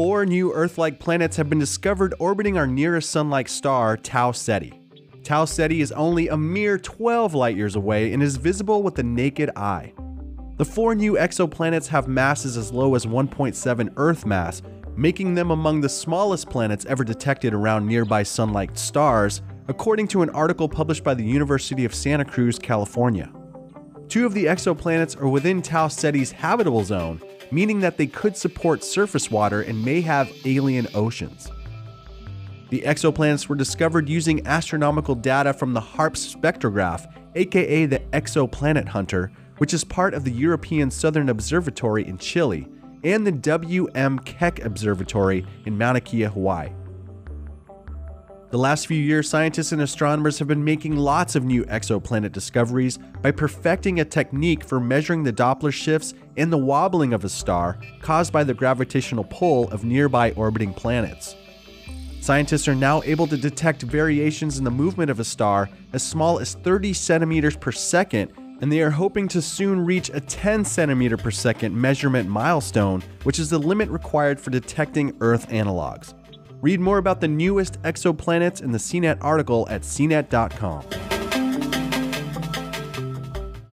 Four new Earth like planets have been discovered orbiting our nearest sun like star, Tau Ceti. Tau Ceti is only a mere 12 light years away and is visible with the naked eye. The four new exoplanets have masses as low as 1.7 Earth mass, making them among the smallest planets ever detected around nearby sun like stars, according to an article published by the University of Santa Cruz, California. Two of the exoplanets are within Tau Ceti's habitable zone, meaning that they could support surface water and may have alien oceans. The exoplanets were discovered using astronomical data from the HARPS spectrograph, aka the Exoplanet Hunter, which is part of the European Southern Observatory in Chile, and the W.M. Keck Observatory in Mauna Kea, Hawaii. The last few years, scientists and astronomers have been making lots of new exoplanet discoveries by perfecting a technique for measuring the Doppler shifts and the wobbling of a star caused by the gravitational pull of nearby orbiting planets. Scientists are now able to detect variations in the movement of a star as small as 30 centimeters per second, and they are hoping to soon reach a 10 centimeter per second measurement milestone, which is the limit required for detecting Earth analogs. Read more about the newest exoplanets in the CNET article at cnet.com.